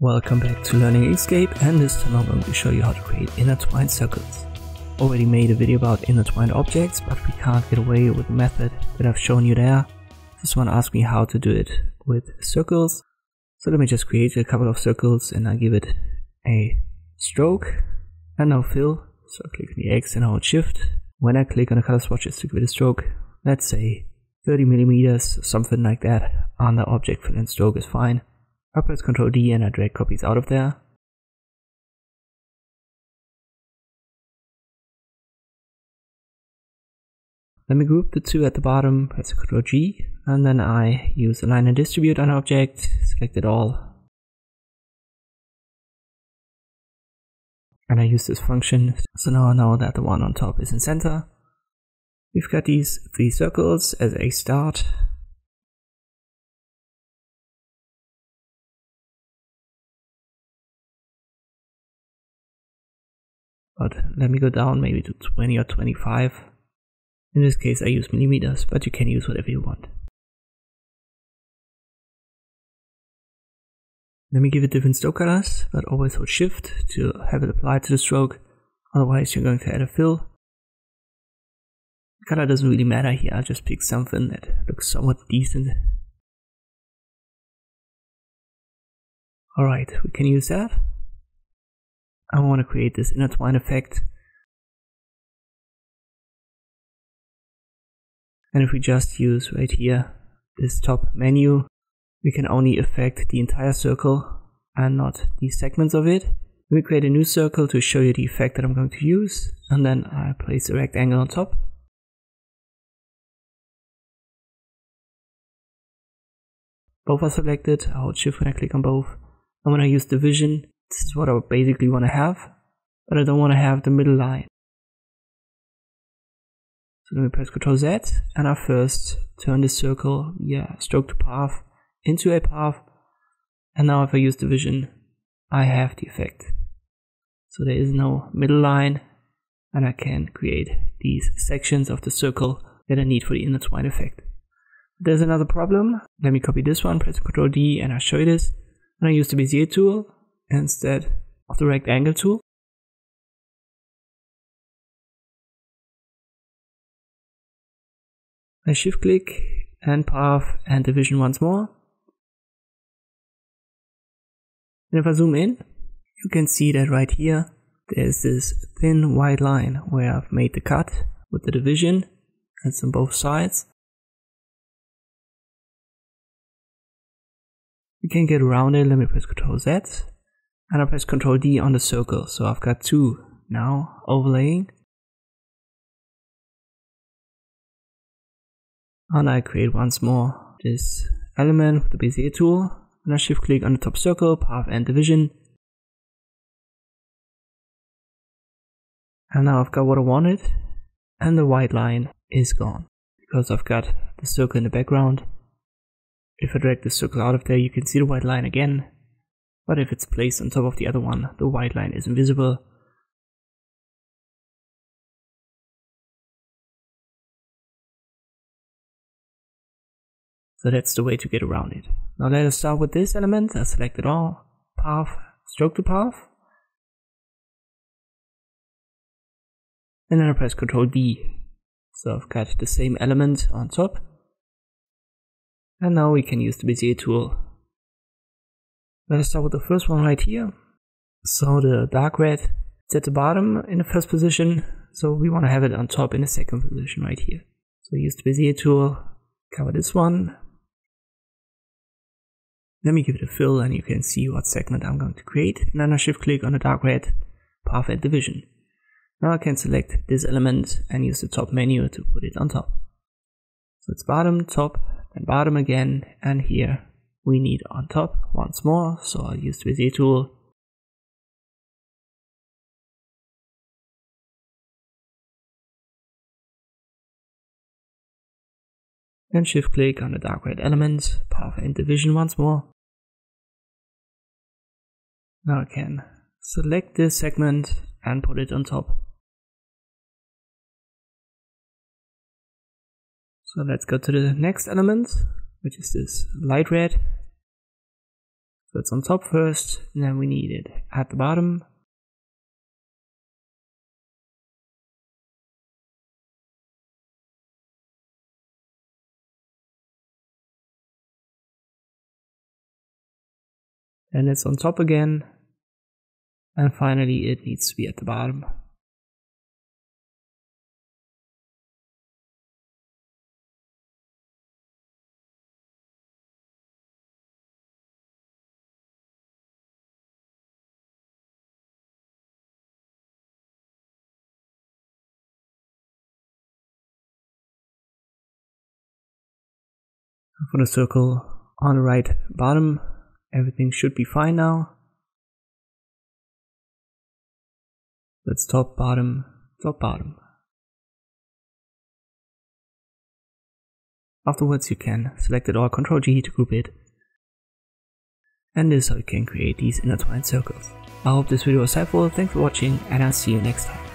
Welcome back to Learning Inkscape and this time I'm going to show you how to create intertwined circles. Already made a video about intertwined objects but we can't get away with the method that I've shown you there. This one asked me how to do it with circles. So let me just create a couple of circles and I give it a stroke and now fill. So I click on the X and hold shift. When I click on the color swatches to give it a stroke, let's say 30 millimeters, something like that on the object fill and stroke is fine. I press Ctrl D and I drag copies out of there. Let me group the two at the bottom, press Ctrl G, and then I use align and distribute on object, select it all. And I use this function, so now I know that the one on top is in center. We've got these three circles as a start, but let me go down maybe to 20 or 25. In this case I use millimeters, but you can use whatever you want. Let me give it different stroke colors, but always hold shift to have it applied to the stroke, otherwise you're going to add a fill. Color doesn't really matter here, I'll just pick something that looks somewhat decent. Alright, we can use that. I want to create this intertwine effect. And if we just use right here this top menu, we can only affect the entire circle and not the segments of it. Me create a new circle to show you the effect that I'm going to use, and then I place a rectangle on top. Both are selected, I hold shift when I click on both. And when I use division, this is what I basically want to have, but I don't want to have the middle line. So let me press Ctrl Z and I first turn the circle via stroke to path into a path. And now if I use division, I have the effect. So there is no middle line and I can create these sections of the circle that I need for the intertwine effect. There's another problem. Let me copy this one, press Ctrl D and I'll show you this. And I use the Bezier tool instead of the rectangle tool. I shift click and path and division once more. And if I zoom in, you can see that right here there's this thin white line where I've made the cut with the division and on both sides. You can get around it, let me press Ctrl Z and I press Ctrl D on the circle. So I've got two now overlaying. And I create once more this element with the Bezier tool. And I shift click on the top circle, path and division. And now I've got what I wanted. And the white line is gone. Because I've got the circle in the background. If I drag the circle out of there, you can see the white line again but if it's placed on top of the other one, the white line is invisible. So that's the way to get around it. Now let us start with this element. I select it all, path, stroke to path. And then I press Ctrl D. So I've got the same element on top. And now we can use the Bezier tool let us start with the first one right here. So the dark red is at the bottom in the first position. So we want to have it on top in the second position right here. So use the Bezier tool, cover this one. Let me give it a fill and you can see what segment I'm going to create. And then I shift click on the dark red path and division. Now I can select this element and use the top menu to put it on top. So it's bottom, top, and bottom again, and here we need on top once more, so I'll use the Bezier tool. And shift click on the dark red element, path and division once more. Now I can select this segment and put it on top. So let's go to the next element, which is this light red So it's on top first, and then we need it at the bottom. And it's on top again. And finally it needs to be at the bottom. For the circle on the right bottom. Everything should be fine now. Let's top, bottom, top, bottom. Afterwards you can select it or Ctrl G to group it. And this is how you can create these intertwined circles. I hope this video was helpful, thanks for watching and I'll see you next time.